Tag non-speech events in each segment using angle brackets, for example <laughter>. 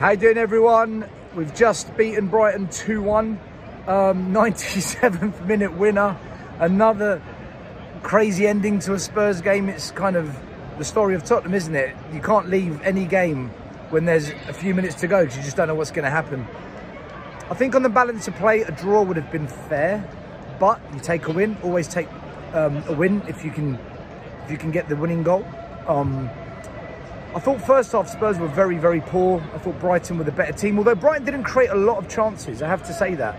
How you doing everyone? We've just beaten Brighton 2-1. Um, <laughs> 97th minute winner. Another crazy ending to a Spurs game. It's kind of the story of Tottenham, isn't it? You can't leave any game when there's a few minutes to go because you just don't know what's going to happen. I think on the balance of play, a draw would have been fair, but you take a win. Always take um, a win if you can if you can get the winning goal. Um, I thought first half Spurs were very, very poor. I thought Brighton were the better team, although Brighton didn't create a lot of chances, I have to say that.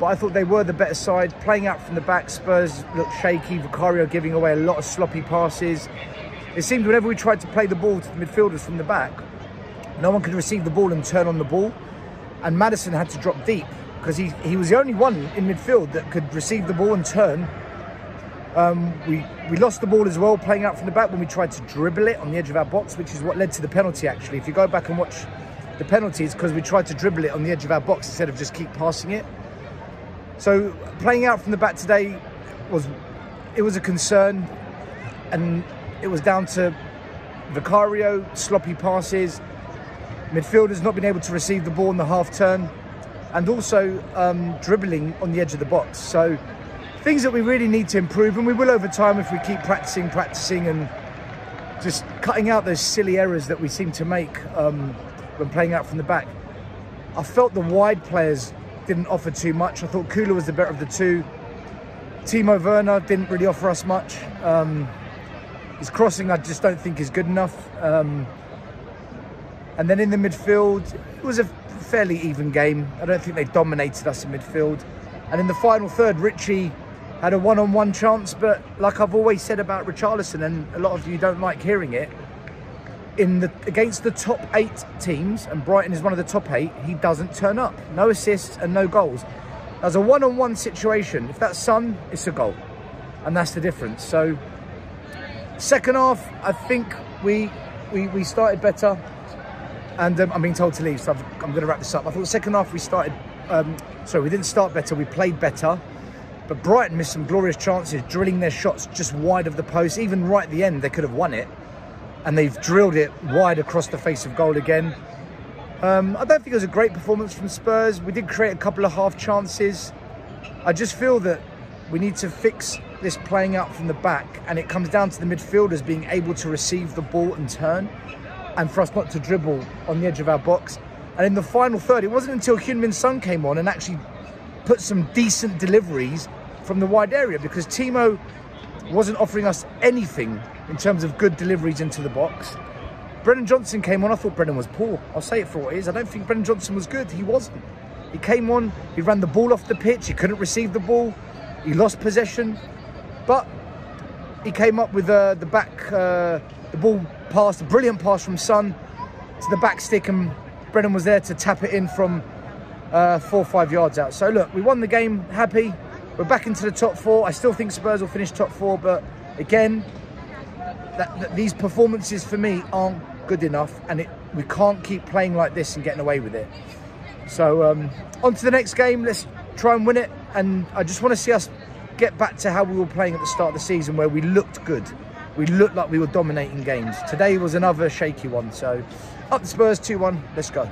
But I thought they were the better side. Playing out from the back, Spurs looked shaky. Vicario giving away a lot of sloppy passes. It seemed whenever we tried to play the ball to the midfielders from the back, no one could receive the ball and turn on the ball. And Maddison had to drop deep because he, he was the only one in midfield that could receive the ball and turn um, we, we lost the ball as well, playing out from the back when we tried to dribble it on the edge of our box, which is what led to the penalty, actually. If you go back and watch the penalties, because we tried to dribble it on the edge of our box instead of just keep passing it. So playing out from the back today was, it was a concern. And it was down to Vicario, sloppy passes, midfielders not being able to receive the ball in the half turn, and also um, dribbling on the edge of the box. So things that we really need to improve, and we will over time if we keep practicing, practicing, and just cutting out those silly errors that we seem to make um, when playing out from the back. I felt the wide players didn't offer too much. I thought Kulu was the better of the two. Timo Werner didn't really offer us much. Um, his crossing, I just don't think is good enough. Um, and then in the midfield, it was a fairly even game. I don't think they dominated us in midfield. And in the final third, Richie had a one-on-one -on -one chance, but like I've always said about Richarlison, and a lot of you don't like hearing it, in the against the top eight teams, and Brighton is one of the top eight, he doesn't turn up. No assists and no goals. As a one-on-one -on -one situation, if that's Son, it's a goal. And that's the difference. So second half, I think we we, we started better. And um, I'm being told to leave, so i am going to wrap this up. I thought the second half we started, um, sorry, we didn't start better, we played better. But Brighton missed some glorious chances, drilling their shots just wide of the post. Even right at the end, they could have won it. And they've drilled it wide across the face of goal again. Um, I don't think it was a great performance from Spurs. We did create a couple of half chances. I just feel that we need to fix this playing out from the back and it comes down to the midfielders being able to receive the ball and turn and for us not to dribble on the edge of our box. And in the final third, it wasn't until Heung-min Son came on and actually put some decent deliveries from the wide area because Timo wasn't offering us anything in terms of good deliveries into the box. Brennan Johnson came on. I thought Brennan was poor. I'll say it for what it is. I don't think Brennan Johnson was good. He wasn't. He came on. He ran the ball off the pitch. He couldn't receive the ball. He lost possession. But he came up with uh, the back, uh, the ball pass, a brilliant pass from Son to the back stick and Brennan was there to tap it in from uh, four or five yards out. So look, we won the game, happy. We're back into the top four. I still think Spurs will finish top four, but again, that, that these performances for me aren't good enough, and it, we can't keep playing like this and getting away with it. So um, on to the next game. Let's try and win it. And I just want to see us get back to how we were playing at the start of the season, where we looked good. We looked like we were dominating games. Today was another shaky one. So up the Spurs 2-1. Let's go.